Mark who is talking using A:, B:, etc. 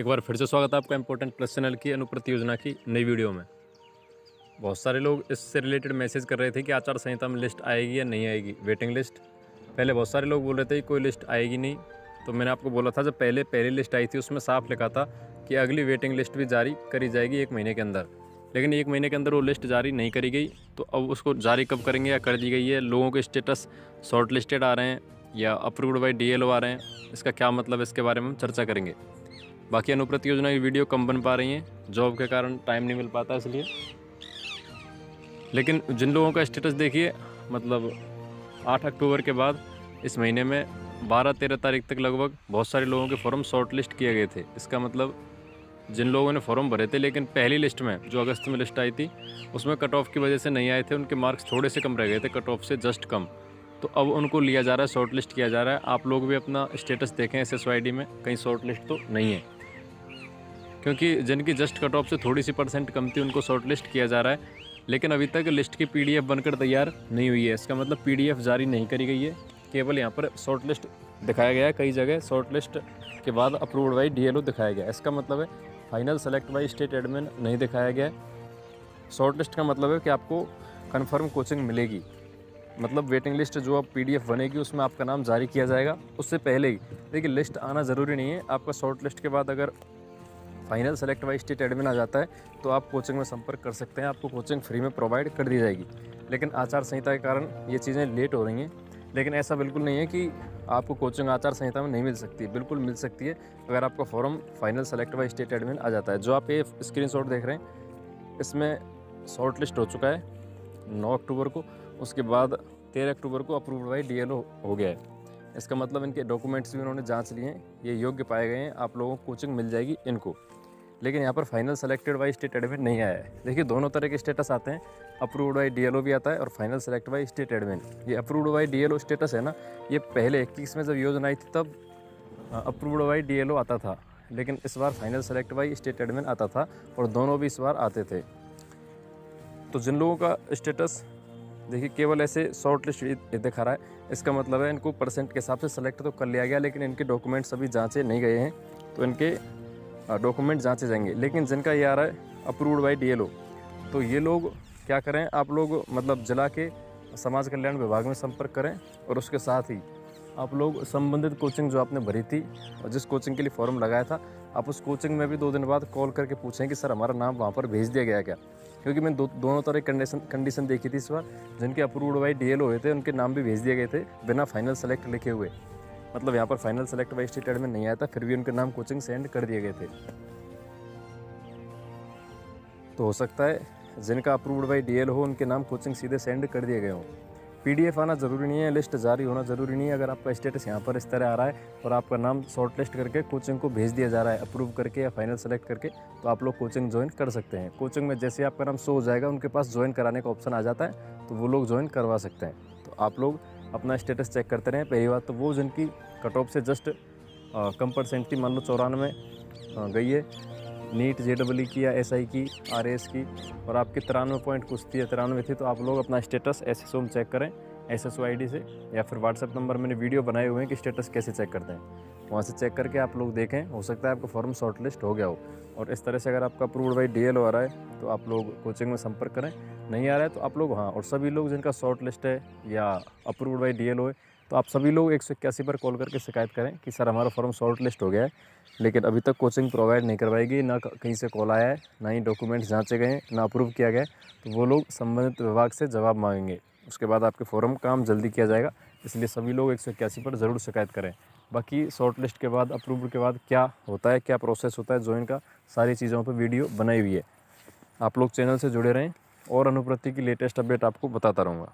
A: एक बार फिर से स्वागत है आपका इम्पोर्टेंट प्लस चैनल की अनुप्रति योजना की नई वीडियो में। बहुत सारे लोग इससे रिलेटेड मैसेज कर रहे थे कि आचार संहिता में लिस्ट आएगी या नहीं आएगी वेटिंग लिस्ट पहले बहुत सारे लोग बोल रहे थे कि कोई लिस्ट आएगी नहीं तो मैंने आपको बोला था, जब पहले, पहली लिस्ट आई थी, उसमें साफ़ लिखा था कि अगली वेटिंग लिस्ट भी जारी करी जाएगी एक महीने के अंदर। लेकिन एक महीने के अंदर वो लिस्ट जारी नहीं करी गई तो अब उसको जारी कब करेंगे या कर दी गई है? लोगों के स्टेटस शॉर्ट लिस्टेड आ रहे हैं या अप्रूव्ड बाई डी आ रहे हैं, इसका क्या मतलब इसके बारे में हम चर्चा करेंगे। बाकी अनुप्रत योजना की वीडियो कम बन पा रही हैं। जॉब के कारण टाइम नहीं मिल पाता इसलिए। लेकिन जिन लोगों का स्टेटस देखिए मतलब आठ अक्टूबर के बाद इस महीने में बारह तेरह तारीख तक लगभग बहुत सारे लोगों के फॉर्म शॉर्ट लिस्ट किए गए थे। इसका मतलब जिन लोगों ने फॉर्म भरे थे, लेकिन पहली लिस्ट में जो अगस्त में लिस्ट आई थी, उसमें कट ऑफ़ की वजह से नहीं आए थे। उनके मार्क्स थोड़े से कम रह गए थे कट ऑफ़ से जस्ट कम। तो अब उनको लिया जा रहा है शॉर्ट लिस्ट किया जा रहा है। आप लोग भी अपना स्टेटस देखें एस एस में, कहीं शॉर्ट लिस्ट तो नहीं है। क्योंकि जिनकी जस्ट कट ऑफ़ से थोड़ी सी परसेंट कम थी उनको शॉर्ट लिस्ट किया जा रहा है, लेकिन अभी तक लिस्ट की पीडीएफ बनकर तैयार नहीं हुई है। इसका मतलब पीडीएफ जारी नहीं करी गई है। केवल यहाँ पर शॉर्ट लिस्ट दिखाया गया है, कई जगह शॉर्ट लिस्ट के बाद अप्रूव्ड बाई डी दिखाया गया इसका मतलब है final select by state admin नहीं दिखाया गया शॉर्ट लिस्ट का मतलब है कि आपको कन्फर्म कोचिंग मिलेगी। मतलब वेटिंग लिस्ट जो अब पीडीएफ बनेगी, उसमें आपका नाम जारी किया जाएगा। उससे पहले ही, देखिए लिस्ट आना ज़रूरी नहीं है। आपका शॉर्ट लिस्ट के बाद अगर final select by state admin आ जाता है तो आप कोचिंग में संपर्क कर सकते हैं। आपको कोचिंग फ्री में प्रोवाइड कर दी जाएगी। लेकिन आचार संहिता के कारण ये चीज़ें लेट हो रही हैं। लेकिन ऐसा बिल्कुल नहीं है कि आपको कोचिंग आचार संहिता में नहीं मिल सकती। बिल्कुल मिल सकती है अगर आपका form final select by state admin आ जाता है। जो आप ये स्क्रीन देख रहे हैं, इसमें शॉर्ट लिस्ट हो चुका है नौ अक्टूबर को। उसके बाद तेरह अक्टूबर को अप्रूव्ड बाई डी हो गया है। इसका मतलब इनके डॉक्यूमेंट्स भी उन्होंने जाँच लिए हैं। ये योग्य पाए गए हैं। आप लोगों को कोचिंग मिल जाएगी इनको। लेकिन यहाँ पर final selected by state admin नहीं आया है। देखिए, दोनों तरह के स्टेटस आते हैं। अप्रूव्ड बाई डी भी आता है और final select by state admin ये अप्रूव्ड बाई डी स्टेटस है ना, ये पहले इक्कीस में जब योजना आई थी तब अप्रूव्ड बाई डी आता था। लेकिन इस बार final select by state admin आता था और दोनों भी इस बार आते थे। तो जिन लोगों का स्टेटस देखिए, केवल ऐसे शॉर्ट लिस्ट दिखा रहा है। इसका मतलब है इनको परसेंट के हिसाब से सेलेक्ट तो कर लिया गया, लेकिन इनके डॉक्यूमेंट्स अभी जांचे नहीं गए हैं। तो इनके डॉक्यूमेंट जांचे जाएँगे। लेकिन जिनका ये आ रहा है अप्रूव्ड बाई डी तो ये लोग क्या करें, आप लोग मतलब जिला के समाज कल्याण विभाग में संपर्क करें और उसके साथ ही आप लोग संबंधित कोचिंग जो आपने भरी थी और जिस कोचिंग के लिए फॉर्म लगाया था, आप उस कोचिंग में भी दो दिन बाद कॉल करके पूछें कि, सर, हमारा नाम वहाँ पर भेज दिया गया क्या? क्योंकि मैंने दो, दोनों तरह कंडीशन कंडीशन देखी थी इस बार। जिनके अप्रूव्ड बाई डी हुए थे, उनके नाम भी भेज दिए गए थे, बिना फाइनल सेलेक्ट लिखे हुए। मतलब यहाँ पर फाइनल सेलेक्ट बाई स्टेट में नहीं आया था, फिर भी उनके नाम कोचिंग सेंड कर दिए गए थे। तो हो सकता है, जिनका अप्रूव्ड बाई डी हो, उनके नाम कोचिंग सीधे सेंड कर दिए गए हों। पीडीएफ आना ज़रूरी नहीं है लिस्ट जारी होना ज़रूरी नहीं है। अगर आपका स्टेटस यहाँ पर इस तरह आ रहा है और आपका नाम शॉर्ट लिस्ट करके कोचिंग को भेज दिया जा रहा है अप्रूव करके या फाइनल सेलेक्ट करके तो आप लोग कोचिंग ज्वाइन कर सकते हैं। कोचिंग में जैसे आपका नाम शो हो जाएगा, उनके पास ज्वाइन कराने का ऑप्शन आ जाता है तो वो लोग ज्वाइन करवा सकते हैं। तो आप लोग अपना स्टेटस चेक करते रहें। पहली बात तो वो जिनकी कट ऑफ़ से जस्ट कम परसेंट की मान लो चौरानवे गई है। नीट जे डबल की या एस आई की आर एस की, और आपकी तिरानवे पॉइंट कुछ थी या तिरानवे थी तो आप लोग अपना स्टेटस एस एस चेक करें एस एस से, या फिर व्हाट्सएप नंबर मैंने वीडियो बनाए हुए हैं कि स्टेटस कैसे चेक करते हैं। वहाँ से चेक करके आप लोग देखें। हो सकता है आपका फॉर्म शॉर्ट लिस्ट हो गया हो। और इस तरह से अगर आपका अप्रूव्ड बाई डी आ रहा है तो आप लोग कोचिंग में संपर्क करें। नहीं आ रहा है तो आप लोग हाँ और सभी लोग जिनका शॉर्ट लिस्ट है या अप्रूव्ड बाई डी एल है तो आप सभी लोग एक सौ इक्यासी पर कॉल करके शिकायत करें कि सर, हमारा फॉर्म शॉर्ट लिस्ट हो गया है, लेकिन अभी तक कोचिंग प्रोवाइड नहीं करवाएगी ना कहीं से कॉल आया है, ना ही डॉक्यूमेंट्स जांचे गए ना अप्रूव किया गया तो वो लोग संबंधित विभाग से जवाब मांगेंगे। उसके बाद आपके फॉर्म काम जल्दी किया जाएगा, इसलिए सभी लोग एक सौ इक्यासी पर ज़रूर शिकायत करें। बाकी शॉर्ट लिस्ट के बाद अप्रूवल के बाद क्या होता है, क्या प्रोसेस होता है ज्वाइन का, सारी चीज़ों पर वीडियो बनाई हुई है। आप लोग चैनल से जुड़े रहें और अनुप्रति की लेटेस्ट अपडेट आपको बताता रहूँगा।